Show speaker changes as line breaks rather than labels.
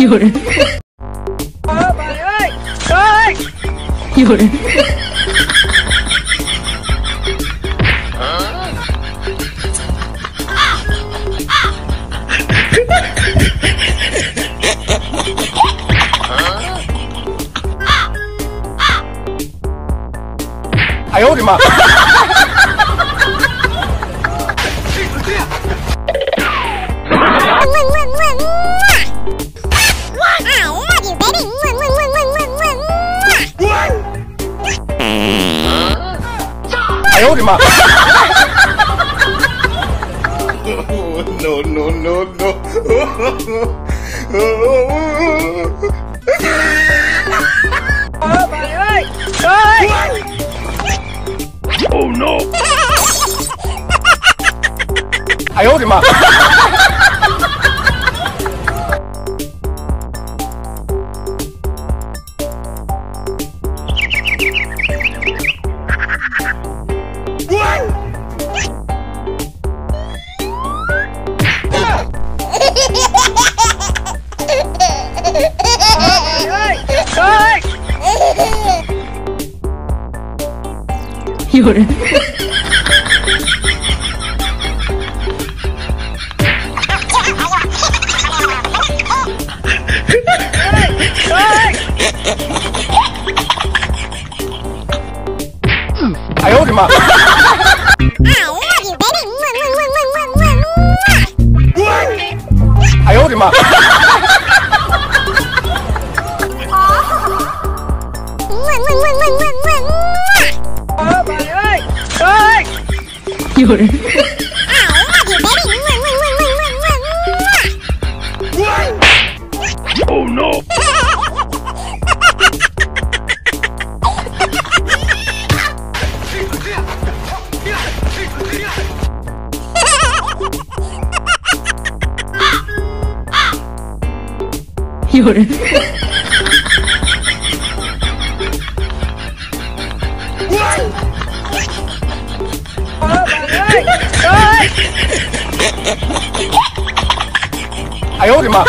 有人，有人，
哎呦我的妈！哎呦我的妈！No no no no！哎呦我的妈！
有人，
哎呦我的妈！哎呦我的妈！
有人
，Oh no！
有人，
哎呦我的妈！